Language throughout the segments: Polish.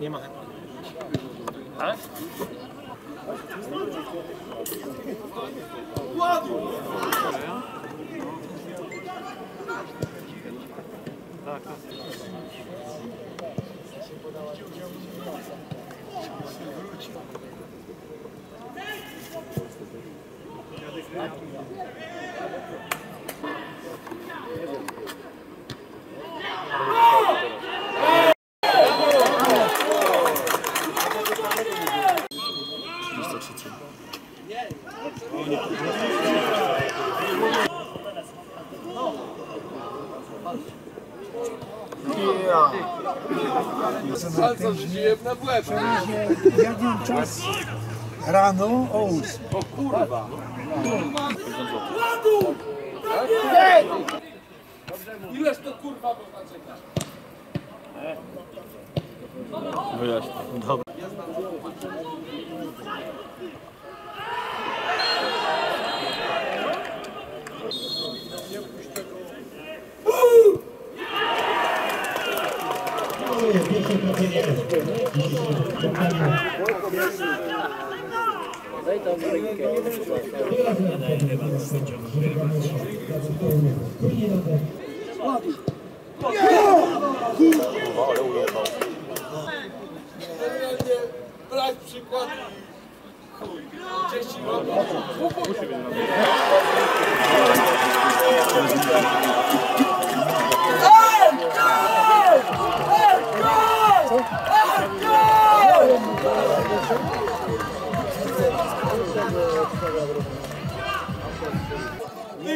Nie ma. Tak? Ładnie! Tak, Salsa rzuciłem na łeb. Ja mam czas rano o 8. O kurwa. Ileż to kurwa można czekać? Generalnie brać przykład i chuj. Gdzieś ci robią. Niko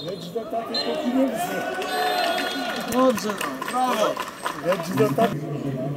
Ele é desdentado, tem um pouquinho Bravo! É desdentado.